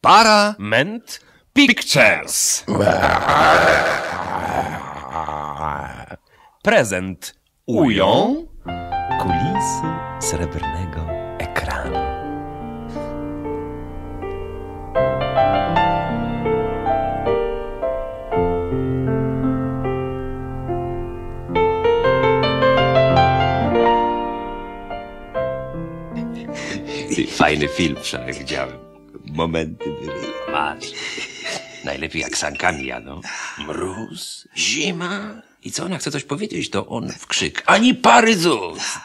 Parament Pictures. Prezent ują kulisy srebrnego ekranu. Fajny film wczoraj widziałem. Momenty były. Masz. Najlepiej jak sankami jadą. Mróz, zima. I co ona chce coś powiedzieć, to on w krzyk. Ani pary z ust.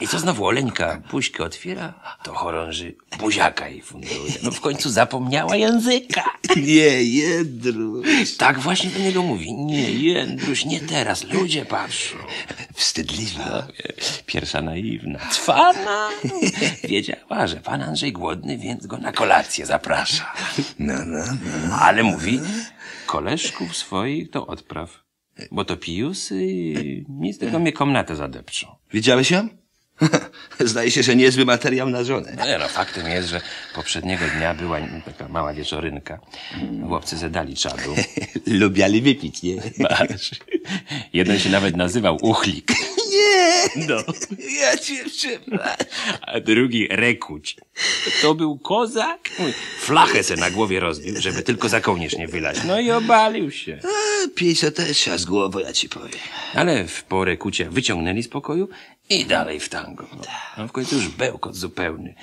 I co znowu Oleńka buźkę otwiera, to chorąży buziaka jej funduje. No w końcu zapomniała języka. Nie, Jędruś. Tak właśnie do niego mówi. Nie, Jędruś, nie teraz. Ludzie patrzą. Wstydliwa. Pierwsza naiwna. Cwana. Wiedziała, że pan Andrzej głodny, więc go na kolację zaprasza. No, no, no. Ale mówi, koleżków swoich to odpraw. Bo to pijusy nic tylko mnie komnatę zadepczą. Widziałeś ją? Zdaje się, że niezły materiał na żonę. Nie no, faktem jest, że poprzedniego dnia była taka mała wieczorynka. Chłopcy zedali czadu. Lubiali wypić, nie? Patrz. Jeden się nawet nazywał Uchlik. Nie! No. Ja cię przepraszam. A drugi Rekuć. To był kozak. Flachę se na głowie rozbił, żeby tylko za kołnierz nie wylać. No i obalił się. A, Pisa też trzeba z głową, ja ci powiem. Ale w porę kucia wyciągnęli z pokoju i dalej w tango. No, no w końcu już bełkot zupełny.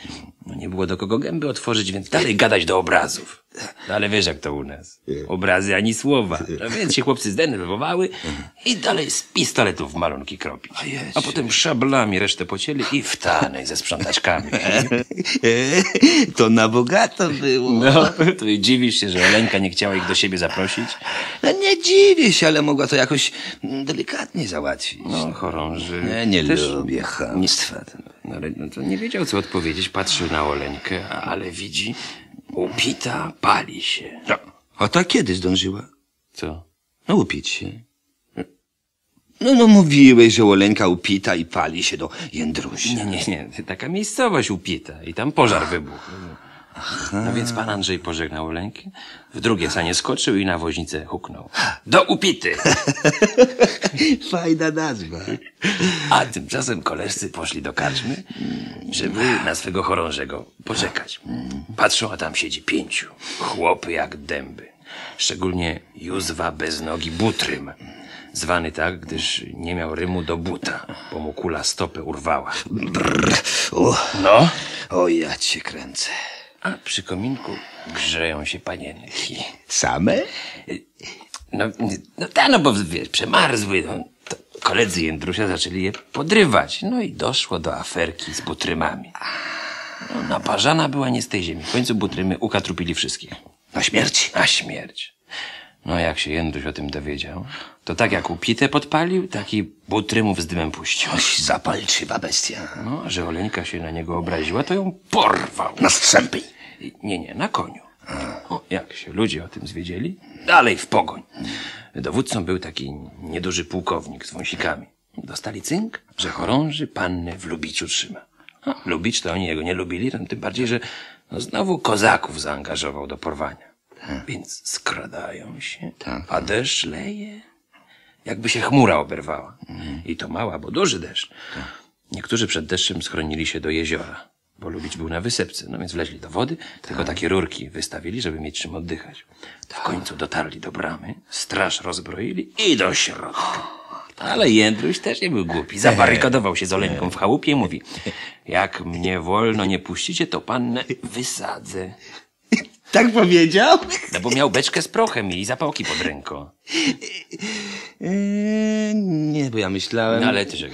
No nie było do kogo gęby otworzyć, więc dalej gadać do obrazów. No, ale wiesz jak to u nas. Obrazy ani słowa. No więc się chłopcy zdenerwowały i dalej z pistoletów malunki kropić. A potem szablami resztę pocięli i w tanej ze sprzątaczkami. To na bogato było. No, to i dziwisz się, że Oleńka nie chciała ich do siebie zaprosić? No nie dziwię się, ale mogła to jakoś mm, delikatnie załatwić. No, chorąży. Nie, nie Też- lubię chamstwa. No, ale no, to nie wiedział, co odpowiedzieć. Patrzył na Oleńkę, ale widzi, upita, pali się. No. A ta kiedy zdążyła? Co? No upić się. No, no mówiłeś, że Oleńka upita i pali się do Jędrusia. Nie, nie, nie. Taka miejscowość upita i tam pożar wybuchł. No więc pan Andrzej pożegnał Oleńkę, w drugie sanie skoczył i na woźnicę huknął. Do upity! Fajna nazwa. A tymczasem koleżcy poszli do karczmy, żeby na swego chorążego poczekać. Patrzą, a tam siedzi pięciu. Chłopy jak dęby. Szczególnie Józwa bez nogi Butrym. Zwany tak, gdyż nie miał rymu do buta, bo mu kula stopę urwała. Brrr. No, o, ja cię kręcę. A przy kominku grzeją się panienki. Same? No, no ta, no bo wiesz, przemarzły. No, koledzy Jędrusia zaczęli je podrywać. No i doszło do aferki z butrymami. No, naparzana była nie z tej ziemi. W końcu butrymy ukatrupili wszystkich. Na śmierć? Na śmierć. No jak się Jędruś o tym dowiedział, to tak jak upite podpalił, tak i butrymów z dymem puścił. Oś, zapalczywa bestia. No, a że Oleńka się na niego obraziła, to ją porwał. Na strzępy. Nie, nie, na koniu. O, jak się ludzie o tym zwiedzieli, dalej w pogoń. Dowódcą był taki nieduży pułkownik z wąsikami. Dostali cynk, że chorąży panny w Lubiciu trzyma. A, Lubicz to oni jego nie lubili, tym bardziej, że no, znowu kozaków zaangażował do porwania. Więc skradają się, Tak. a deszcz leje, jakby się chmura oberwała. I to mała, bo duży deszcz. Niektórzy przed deszczem schronili się do jeziora, bo Lubicz był na wysepce, no więc wleźli do wody, tylko takie rurki wystawili, żeby mieć czym oddychać. W końcu dotarli do bramy, straż rozbroili i do środka. Ale Jędruś też nie był głupi. Zabarykadował się z Oleńką w chałupie i mówi jak mnie wolno nie puścicie, to pannę wysadzę. Tak powiedział? No bo miał beczkę z prochem i zapałki pod ręką. Eee, nie, bo ja myślałem... No ale też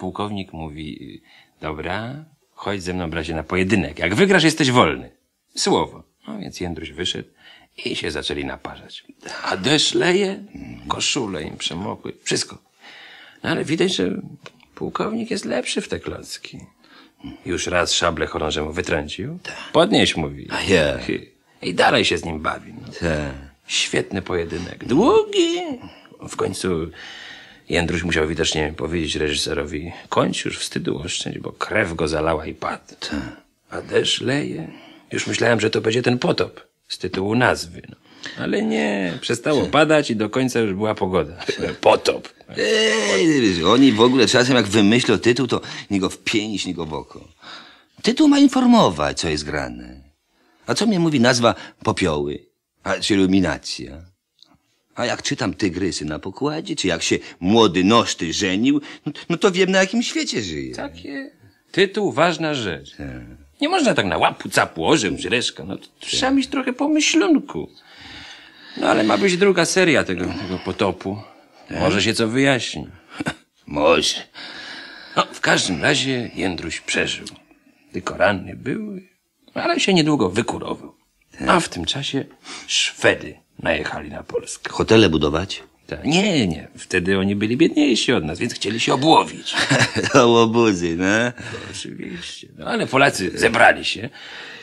pułkownik mówi, dobra, chodź ze mną bracie na pojedynek. Jak wygrasz, jesteś wolny. Słowo. No więc Jędruś wyszedł i się zaczęli naparzać. A deszcz leje, koszule im przemokły, wszystko. No ale widać, że pułkownik jest lepszy w te klocki. Już raz szable chorążemu wytrącił. Podnieś, mówi. A ja. I dalej się z nim bawi. No. Tak. Świetny pojedynek. Długi. W końcu Jędruś musiał widocznie powiedzieć reżyserowi kończ już wstydu oszczędź, bo krew go zalała i padł. A deszcz leje. Już myślałem, że to będzie ten potop. z tytułu nazwy. No. Ale nie, przestało padać i do końca już była pogoda. Potop. Ej, oni w ogóle czasem jak wymyślą tytuł, to nie go w pięść, nie go w oko. Tytuł ma informować, co jest grane. A co mnie mówi nazwa popioły, a, czy iluminacja? A jak czytam tygrysy na pokładzie, czy jak się młody noszty żenił, no, no to wiem na jakim świecie żyje. Takie tytuł, ważna rzecz. Nie można tak na łapu capu orzeł, żreszka. No to trzeba mieć trochę pomyślunku. No ale ma być druga seria tego, tego potopu. Może się co wyjaśni. Może. No, w każdym razie Jędruś przeżył. Tylko ranny był, ale się niedługo wykurował. A w tym czasie Szwedy najechali na Polskę. Hotele budować? Tak. Nie, nie. Wtedy oni byli biedniejsi od nas, więc chcieli się obłowić. Łobuzy, no. Oczywiście. No ale Polacy zebrali się,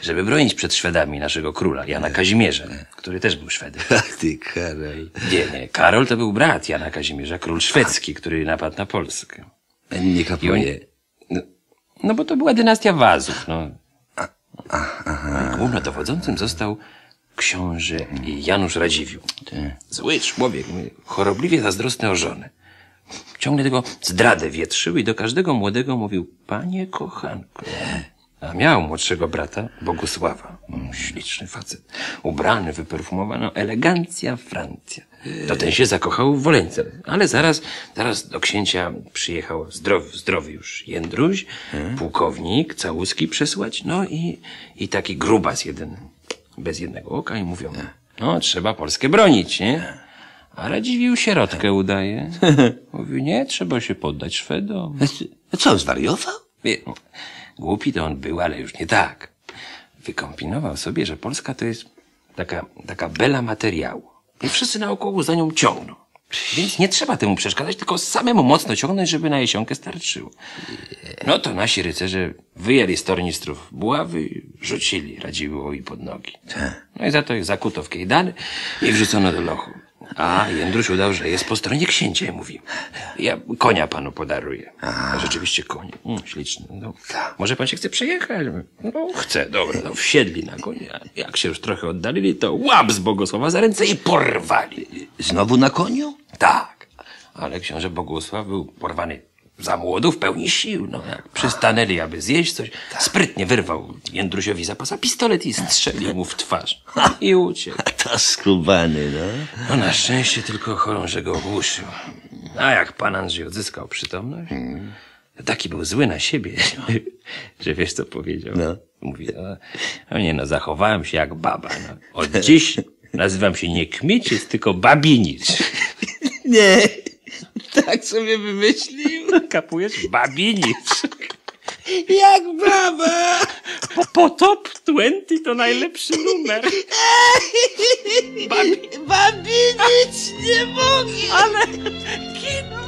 żeby bronić przed Szwedami naszego króla, Jana Kazimierza, który też był Szwedem. Ach ty karaj. Nie, nie. Karol to był brat Jana Kazimierza, król szwedzki, który napadł na Polskę. Nie kapuje. no, no bo to była dynastia Wazów, no. A Głównodowodzącym został książę Janusz Radziwiłł. Zły człowiek, chorobliwie zazdrosny o żonę. Ciągle tego zdradę wietrzył i do każdego młodego mówił, panie kochanko. A miał młodszego brata, Bogusława. Mm, Śliczny facet. Ubrany, wyperfumowany, elegancja Francja. To ten się zakochał w Woleńce. Ale zaraz, zaraz do księcia przyjechał zdrowy, zdrowy już Jędruś, pułkownik Całuski przesłać, no i, i taki grubas jeden, bez jednego oka i mówią, no trzeba Polskę bronić, nie? A Radziwiłł sierotkę udaje. Mówi, nie, trzeba się poddać Szwedom. No Co, zwariował? Wie, Głupi to on był, ale już nie tak. Wykombinował sobie, że Polska to jest taka, taka bela materiału. I wszyscy naokoło za nią ciągną. Więc nie trzeba temu przeszkadzać, tylko samemu mocno ciągnąć, żeby na jesionkę starczyło. No to nasi rycerze wyjęli z tornistrów buławy i rzucili Radziwiłłowi pod nogi. No i za to ich zakuto w kejdany i wrzucono do lochu. A Jędruś udał, że jest po stronie księcia i mówi, ja konia panu podaruję. A rzeczywiście konie, mm, śliczny. No, może pan się chce przejechać? No chcę, dobra. No, wsiedli na konia. Jak się już trochę oddalili, to łap z Bogosława za ręce i porwali. Znowu na koniu? Tak, ale książę Bogusław był porwany za młodu, w pełni sił. No, jak przystanęli, aby zjeść coś, sprytnie wyrwał Jędrusiowi zapasa pistolet i strzelił mu w twarz. I uciekł. To skubany, no. No na szczęście tylko chorąże go ogłuszył. A jak pan Andrzej odzyskał przytomność, to taki był zły na siebie, że wiesz co powiedział? No. Mówi, o, o nie no, zachowałem się jak baba. No. Od dziś nazywam się nie Kmicic, tylko Babinic. Nie, tak sobie wymyślił. Kapujesz? Babinic. Jak baba. Po, potop 20 to najlepszy numer. Babi nic nie mogę. Ale kit